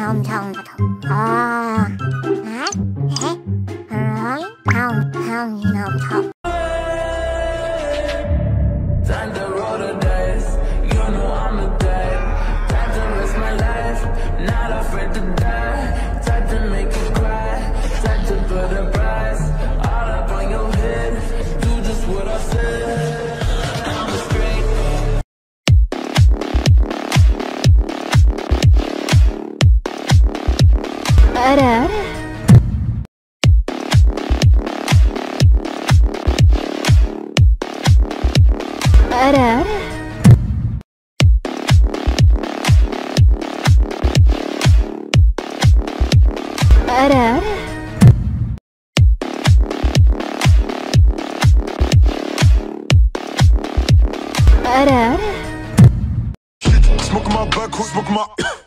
다음 정도 아 어, 에? 에? 어이? 다음 다음 이놈 더 ಅರ ಅರ ಅರ ಅರ Smoke my back, smoke my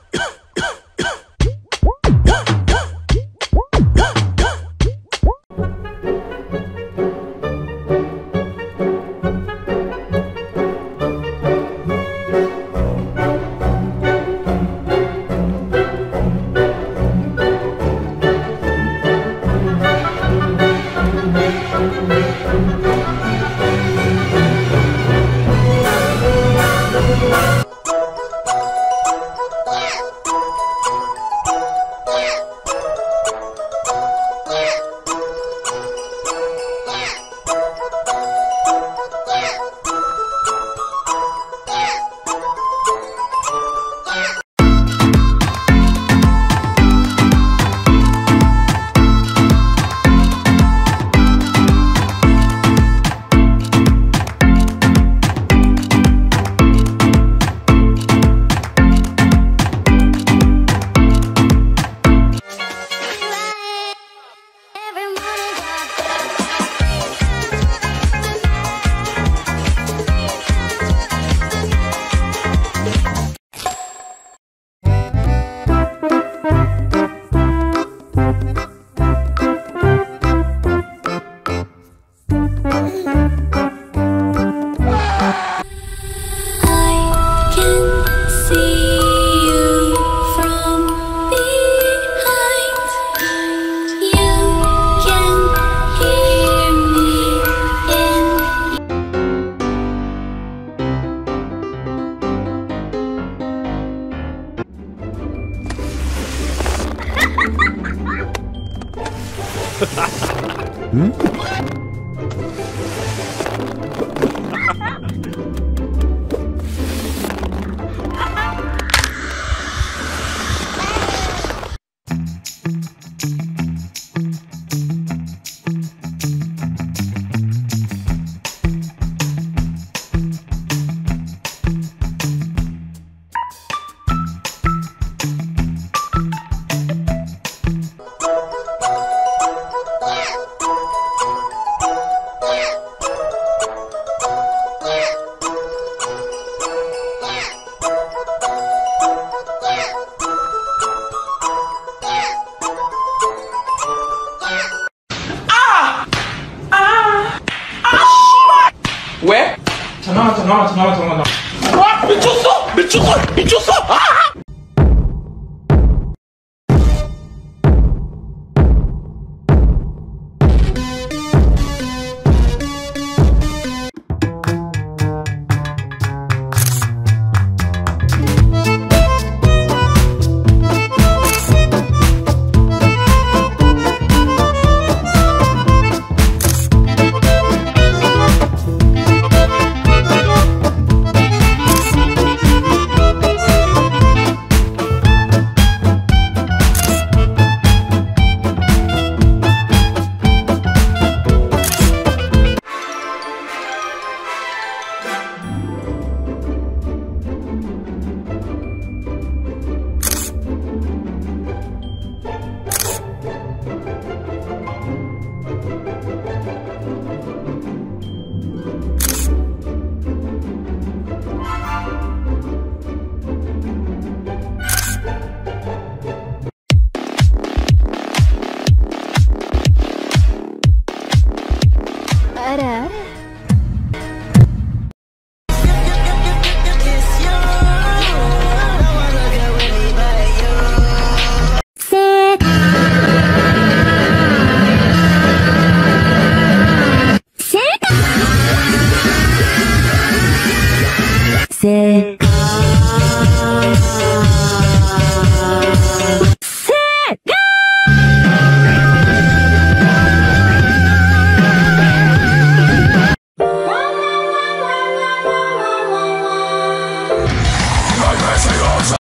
Hmm? 왜? 잠깐만 잠깐만 잠깐만 잠깐만. 와 미쳤어? 미쳤어? 미쳤어? 아 せ